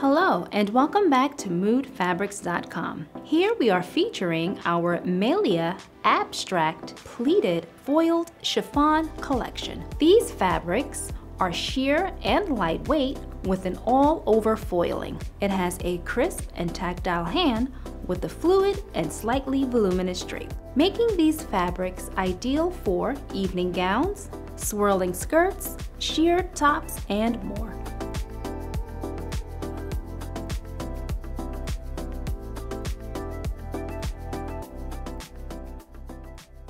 Hello and welcome back to moodfabrics.com. Here we are featuring our Melia Abstract Pleated Foiled Chiffon Collection. These fabrics are sheer and lightweight with an all-over foiling. It has a crisp and tactile hand with a fluid and slightly voluminous drape, making these fabrics ideal for evening gowns, swirling skirts, sheer tops, and more.